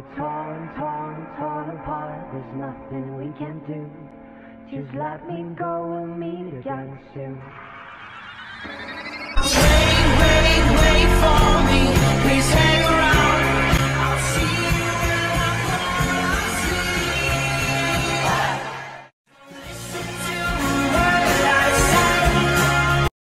we're torn, torn, torn apart. There's nothing we can do. Just let me go, we'll meet again soon.